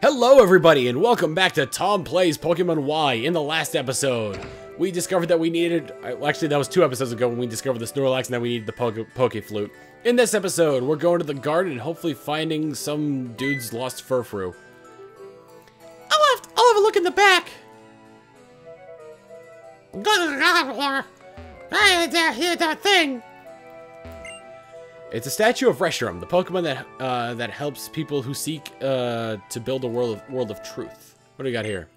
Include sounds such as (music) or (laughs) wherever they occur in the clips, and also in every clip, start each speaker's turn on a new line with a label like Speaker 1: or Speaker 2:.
Speaker 1: Hello everybody and welcome back to Tom Plays Pokemon Y. In the last episode, we discovered that we needed, actually that was two episodes ago when we discovered the Snorlax and then we needed the Poke, Poke Flute. In this episode, we're going to the garden and hopefully finding some dude's lost Furfrou.
Speaker 2: I'll have, I'll have a look in the back. Hear that thing.
Speaker 1: It's a statue of Reshiram, the Pokemon that uh, that helps people who seek uh, to build a world of, world of truth. What do we got here?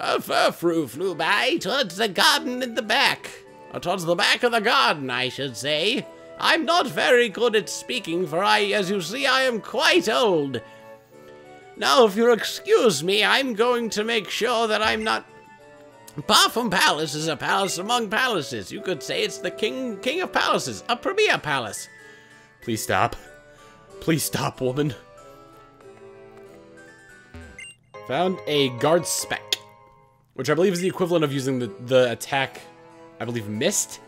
Speaker 2: A Furfrou flew by towards the garden in the back. Or towards the back of the garden, I should say. I'm not very good at speaking, for I, as you see, I am quite old. Now, if you'll excuse me, I'm going to make sure that I'm not... Parfum Palace is a palace among palaces. You could say it's the king king of palaces, a premier palace.
Speaker 1: Please stop. Please stop, woman. Found a guard spec, which I believe is the equivalent of using the, the attack, I believe, mist,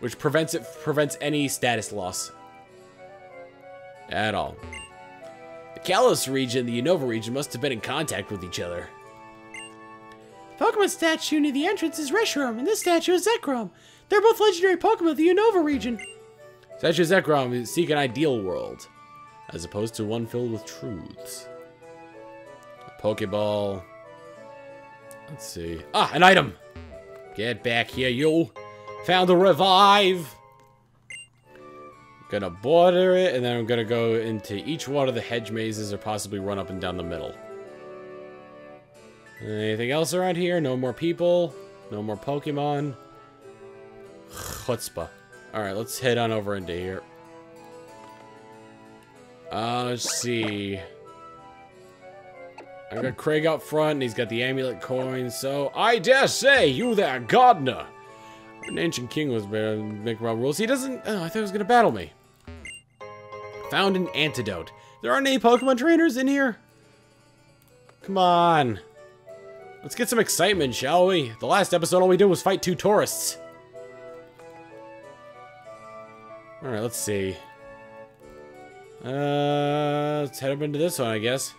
Speaker 1: which prevents it prevents any status loss at all. The Kalos region and the Unova region must have been in contact with each other.
Speaker 2: The Pokemon statue near the entrance is Reshiram, and this statue is Zekrom. They're both legendary Pokemon of the Unova region.
Speaker 1: Such as Zekrom seek an ideal world, as opposed to one filled with truths. A Pokeball. Let's see. Ah, an item! Get back here, you! Found a revive! Gonna border it, and then I'm gonna go into each one of the hedge mazes or possibly run up and down the middle. Anything else around here? No more people. No more Pokemon. (sighs) Chutzpah. Alright, let's head on over into here. Uh, let's see. I got Craig out front, and he's got the amulet coin, so I dare say, you there, gardener. An ancient king was better making around rules. He doesn't. Oh, I thought he was gonna battle me. Found an antidote. There aren't any Pokemon trainers in here. Come on. Let's get some excitement, shall we? The last episode, all we did was fight two tourists. Alright, let's see. Uh, let's head up into this one, I guess.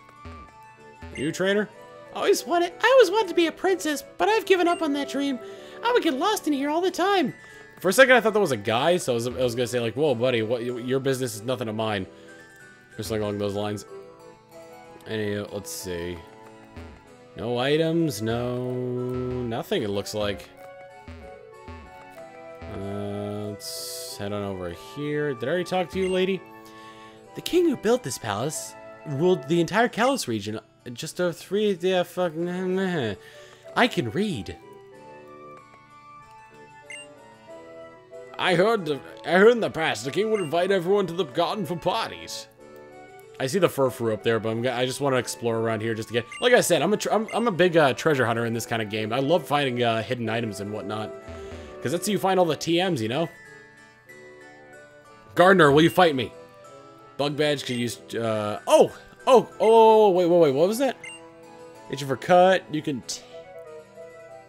Speaker 1: You trainer?
Speaker 2: I always wanted, I always wanted to be a princess, but I've given up on that dream. I would get lost in here all the time.
Speaker 1: For a second, I thought that was a guy, so I was, I was gonna say like, "Whoa, buddy, what? Your business is nothing of mine," or something along those lines. Any, let's see. No items, no, nothing. It looks like. Head on over here. Did I already talk to you, lady? The king who built this palace ruled the entire Kalos region. Just a three, yeah, fuck, I can read. I heard, the, I heard in the past the king would invite everyone to the garden for parties. I see the Furfrou up there, but I'm, I just want to explore around here just to get. Like I said, I'm a I'm, I'm a big uh, treasure hunter in this kind of game. I love finding uh, hidden items and whatnot, because that's how you find all the TMs, you know. Gardener, will you fight me? Bug badge could use. Uh, oh, oh, oh, wait, wait, wait. What was that? Itching for cut. You can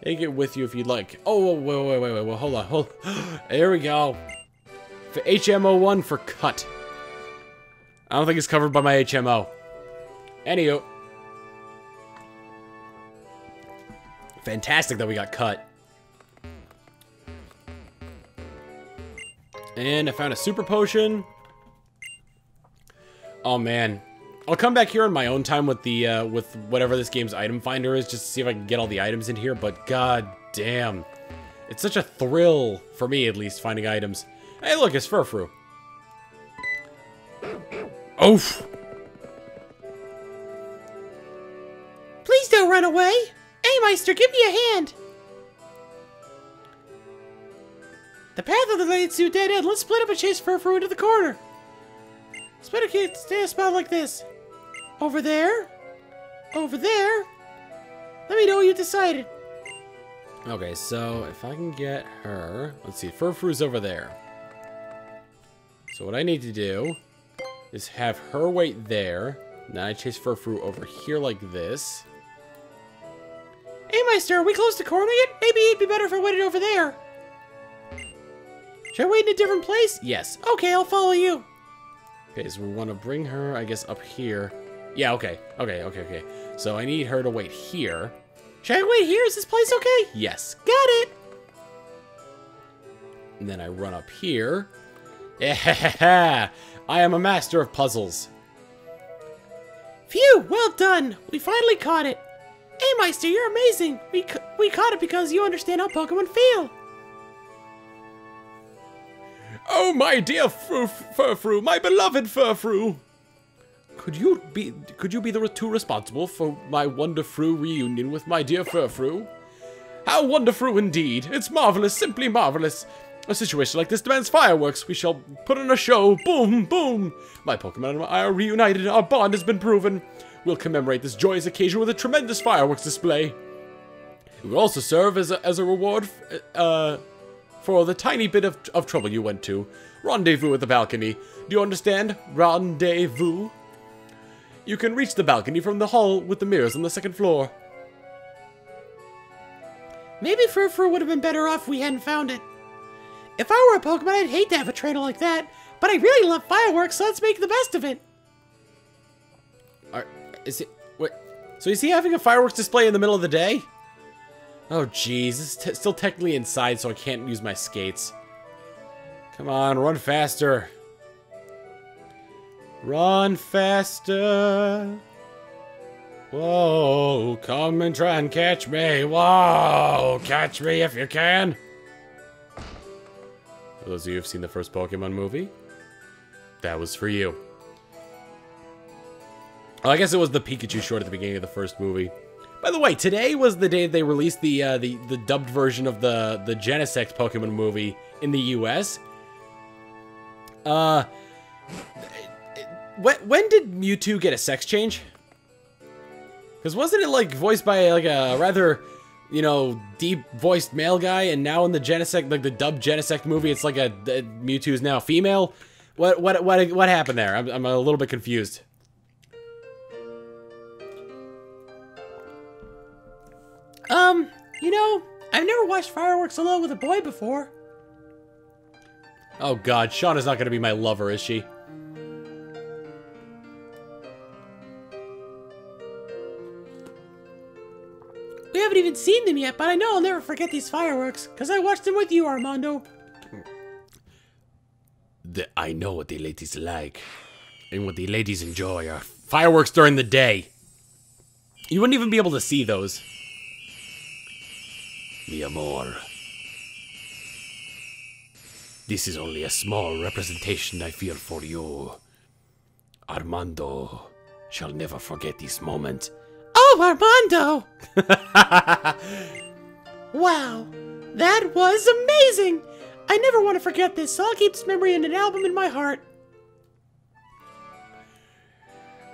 Speaker 1: take it with you if you'd like. Oh, wait, wait, wait, wait, wait. Hold on, hold. (gasps) there we go. For HMO1 for cut. I don't think it's covered by my HMO. Anywho. Fantastic that we got cut. And I found a super potion. Oh man. I'll come back here in my own time with the uh, with whatever this game's item finder is just to see if I can get all the items in here, but god damn. It's such a thrill, for me at least, finding items. Hey look, it's Furfrou. Oof!
Speaker 2: Please don't run away! Hey, Meister, give me a hand! The path of the lane is too dead end. Let's split up and chase Furfrou into the corner. Split a kid, stay a spot like this. Over there. Over there. Let me know what you decided.
Speaker 1: Okay, so if I can get her... Let's see, Furfrou's over there. So what I need to do is have her wait there. Then I chase Furfrou over here like this.
Speaker 2: Hey, Meister, are we close to cornering it? Maybe it'd be better if I waited over there. Should I wait in a different place?
Speaker 1: Yes.
Speaker 2: Okay, I'll follow you.
Speaker 1: Okay, so we want to bring her, I guess, up here. Yeah, okay. Okay, okay, okay. So I need her to wait here. Should I wait here? Is this place okay? Yes. Got it. And then I run up here. Yeah, (laughs) I am a master of puzzles.
Speaker 3: Phew, well done. We finally caught it. Hey, Meister, you're amazing. We, we caught it because you understand how Pokemon feel.
Speaker 1: Oh, my dear Furfrou, my beloved Furfrou. Could you be could you be the two responsible for my Wonderfru reunion with my dear Furfrou? How wonderful indeed! It's marvelous, simply marvelous. A situation like this demands fireworks. We shall put on a show. Boom, boom. My Pokemon and I are reunited. Our bond has been proven. We'll commemorate this joyous occasion with a tremendous fireworks display. It will also serve as a, as a reward uh, for the tiny bit of, of trouble you went to. Rendezvous at the balcony. Do you understand? Rendezvous. You can reach the balcony from the hall with the mirrors on the second floor.
Speaker 3: Maybe Furfrou would have been better off if we hadn't found it. If I were a Pokemon, I'd hate to have a trainer like that, but I really love fireworks, so let's make the best of it.
Speaker 1: Are, is it... Wait, so is he having a fireworks display in the middle of the day? Oh, jeez. It's still technically inside, so I can't use my skates. Come on, run faster. Run faster. Whoa, come and try and catch me. Whoa, catch me if you can. For those of you who've seen the first Pokemon movie, that was for you. Well, I guess it was the Pikachu short at the beginning of the first movie. By the way, today was the day they released the uh, the the dubbed version of the the Genesect Pokemon movie in the U.S. Uh, when, when did Mewtwo get a sex change? Because wasn't it like voiced by like a rather, you know, deep-voiced male guy, and now in the Genesect, like the dubbed Genesect movie, it's like a, a Mewtwo is now female. What what what what happened there? I'm I'm a little bit confused.
Speaker 3: Um, you know, I've never watched fireworks alone with a boy before.
Speaker 1: Oh god, Shauna's not gonna be my lover, is she?
Speaker 3: We haven't even seen them yet, but I know I'll never forget these fireworks, because I watched them with you, Armando.
Speaker 1: The, I know what the ladies like, and what the ladies enjoy are fireworks during the day. You wouldn't even be able to see those. Mi amor. This is only a small representation I feel for you. Armando shall never forget this moment.
Speaker 3: Oh, Armando! (laughs) wow, that was amazing! I never want to forget this, so I'll keep this memory in an album in my heart.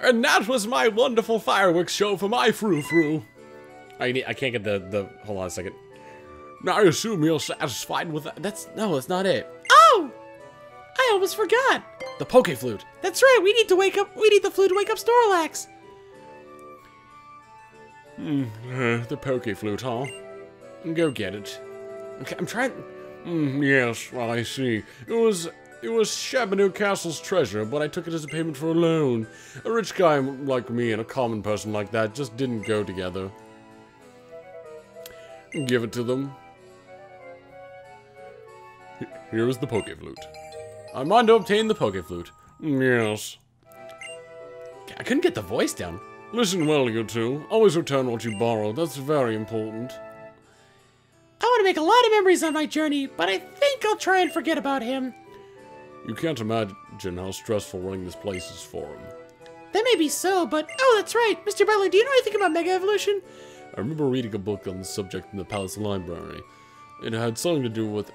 Speaker 1: And that was my wonderful fireworks show for my frou frou. I need, I can't get the the. Hold on a second. Now I assume you're satisfied with that. That's no, that's not it.
Speaker 3: Oh, I almost forgot.
Speaker 1: The poke flute.
Speaker 3: That's right. We need to wake up. We need the flute to wake up Snorlax.
Speaker 1: Hmm, uh, the poke flute, huh? Go get it. Okay, I'm trying. Mm, yes, I see. It was it was Shabboneau Castle's treasure, but I took it as a payment for a loan. A rich guy like me and a common person like that just didn't go together. Give it to them. Here is the Poke Flute. Armando obtained the Poke Flute. Yes. I couldn't get the voice down. Listen well, you two. Always return what you borrow. That's very important.
Speaker 3: I want to make a lot of memories on my journey, but I think I'll try and forget about him.
Speaker 1: You can't imagine how stressful running this place is for him.
Speaker 3: That may be so, but... Oh, that's right. Mr. Butler, do you know anything about Mega Evolution?
Speaker 1: I remember reading a book on the subject in the Palace Library. It had something to do with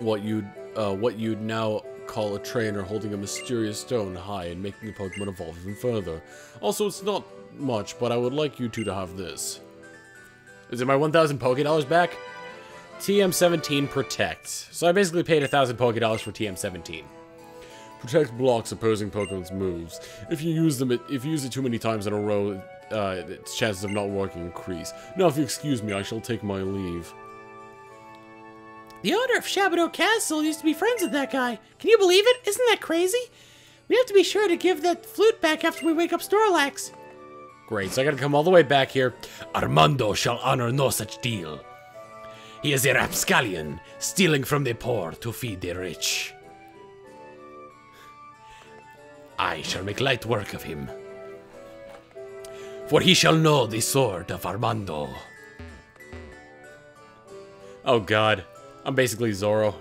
Speaker 1: what you'd, uh, what you'd now call a trainer holding a mysterious stone high and making a Pokemon evolve even further. Also, it's not much, but I would like you two to have this. Is it my 1,000 Poké Dollars back? TM17 Protect. So I basically paid 1,000 Poké Dollars for TM17. Protect blocks opposing Pokemon's moves. If you use them, if you use it too many times in a row, uh, its chances of not working increase. Now, if you excuse me, I shall take my leave.
Speaker 3: The owner of Shabboneau Castle used to be friends with that guy. Can you believe it? Isn't that crazy? We have to be sure to give that flute back after we wake up Snorlax.
Speaker 1: Great, so I gotta come all the way back here.
Speaker 2: Armando shall honor no such deal. He is a rapscallion, stealing from the poor to feed the rich. I shall make light work of him. For he shall know the sword of Armando.
Speaker 1: Oh god. I'm basically Zorro.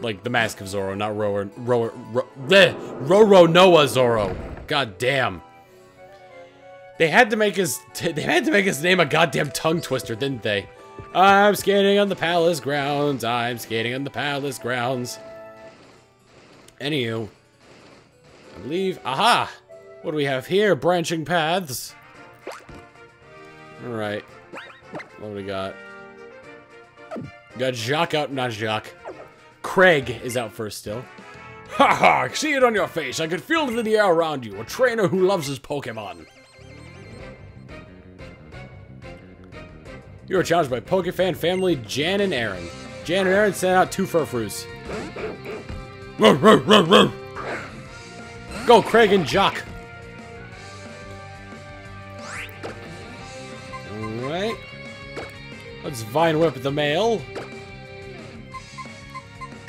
Speaker 1: Like the Mask of Zorro, not Rower, Rower, Ro, bleh, Roro Noah Zoro. God damn. They had to make his, they had to make his name a goddamn tongue twister, didn't they? I'm skating on the palace grounds. I'm skating on the palace grounds. Anywho, I believe, aha! What do we have here? Branching paths. Alright. What do we got? Got Jacques out, not Jacques. Craig is out first still.
Speaker 2: Ha ha! See it on your face. I can feel it in the air around you. A trainer who loves his Pokemon.
Speaker 1: You are challenged by Pokefan family Jan and Aaron. Jan and Aaron sent out two Furfroos. Go, Craig and Jock. Alright. Let's Vine Whip the male.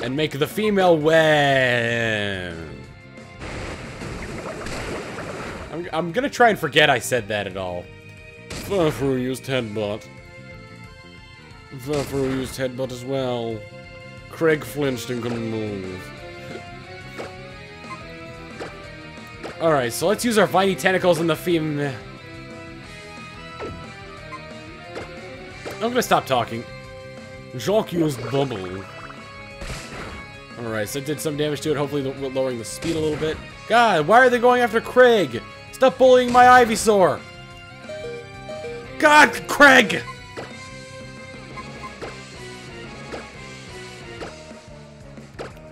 Speaker 1: And make the female win. I'm, I'm gonna try and forget I said that at all. Furfrou used headbutt. Furfrou used headbutt as well. Craig flinched and couldn't move. Alright, so let's use our viney tentacles in the female. I'm gonna stop talking. Jacques used bubble. Alright, so it did some damage to it, hopefully lowering the speed a little bit. God, why are they going after Craig? Stop bullying my Ivysaur! God, Craig!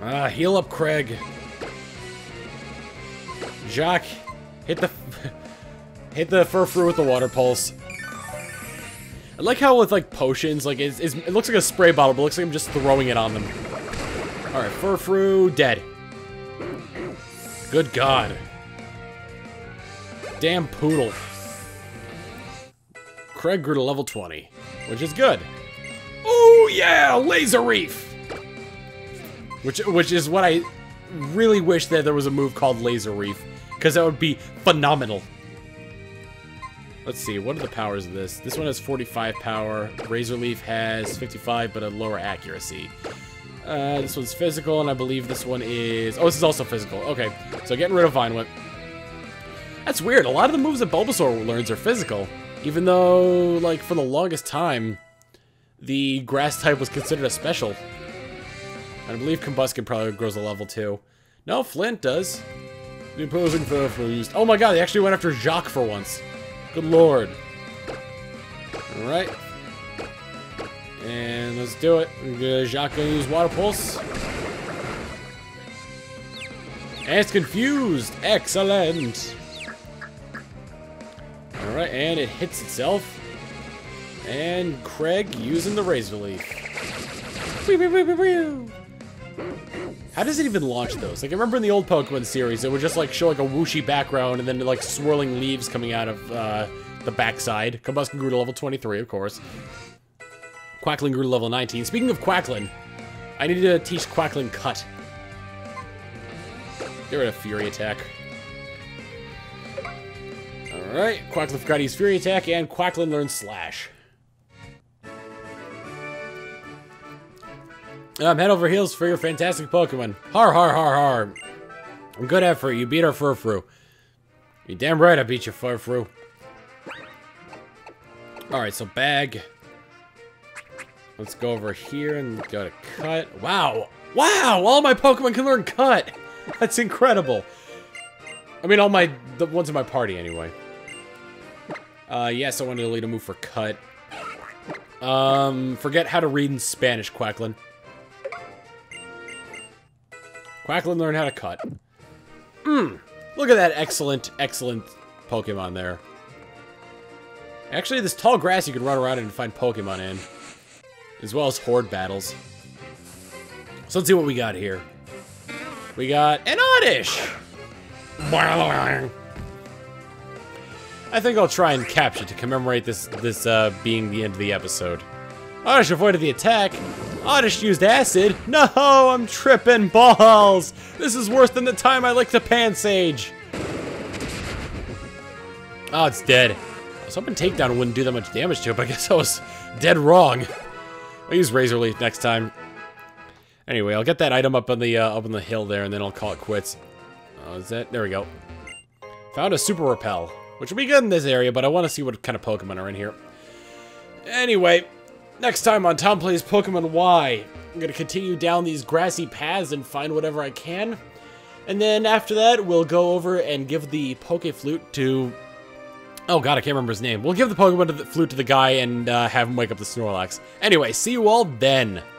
Speaker 1: Ah, heal up Craig. Jacques, hit the... (laughs) hit the Furfrou with the Water Pulse. I like how with, like, potions, like, it's, it's, it looks like a spray bottle, but looks like I'm just throwing it on them. Alright, Furfrou, dead. Good God. Damn poodle. Craig grew to level 20, which is good. Oh yeah, Laser Reef! Which, which is what I really wish that there was a move called Laser Reef, because that would be phenomenal. Let's see, what are the powers of this? This one has 45 power. Razor Leaf has 55, but a lower accuracy. Uh, this one's physical, and I believe this one is... Oh, this is also physical. Okay, so getting rid of Vine Whip. That's weird. A lot of the moves that Bulbasaur learns are physical. Even though, like, for the longest time, the grass type was considered a special. I believe Combusken probably grows a level 2. No, Flint does. The opposing Furfrou used... Oh my god, they actually went after Jacques for once. Good lord. Alright. And let's do it. Jacques gonna use Water Pulse. And it's confused. Excellent. Alright, and it hits itself. And Craig using the Razor Leaf. How does it even launch those? Like, I remember in the old Pokemon series, it would just, like, show, like, a whooshy background and then, like, swirling leaves coming out of, uh, the backside. Combusken grew to level 23, of course. Quackling grew to level 19. Speaking of Quackling, I need to teach Quackling Cut. Get rid of Fury Attack. Alright, Quackling forgot his Fury Attack, and Quackling learns Slash. Um, head over heels for your fantastic Pokemon. Har har har har. Good effort, you beat our Furfrou. You damn right I beat your Furfrou. Alright, so bag. Let's go over here and go to cut. Wow! Wow! All my Pokemon can learn cut! (laughs) That's incredible. I mean, all my, the ones in my party anyway. Uh, yes, I wanted to lead a move for cut. Um, forget how to read in Spanish, Quacklin. Quacklin learned how to cut. Mmm. Look at that excellent, excellent Pokemon there. Actually, this tall grass you can run around in and find Pokemon in. As well as horde battles. So let's see what we got here. We got an Oddish! I think I'll try and capture to commemorate this this uh, being the end of the episode. Oddish avoided the attack. Oddish used acid. No, I'm tripping balls. This is worse than the time I licked a Pansage. Oh, it's dead. I was hoping takedown wouldn't do that much damage to it, but I guess I was dead wrong. I'll use Razor Leaf next time. Anyway, I'll get that item up on the uh, up on the hill there, and then I'll call it quits. Oh, is that? There we go. Found a Super Repel, which will be good in this area, but I want to see what kind of Pokemon are in here. Anyway, next time on Tom Plays Pokemon Y, I'm going to continue down these grassy paths and find whatever I can. And then after that, we'll go over and give the Poke Flute to... Oh god, I can't remember his name. We'll give the Pokemon to the flute to the guy and uh, have him wake up the Snorlax. Anyway, see you all then.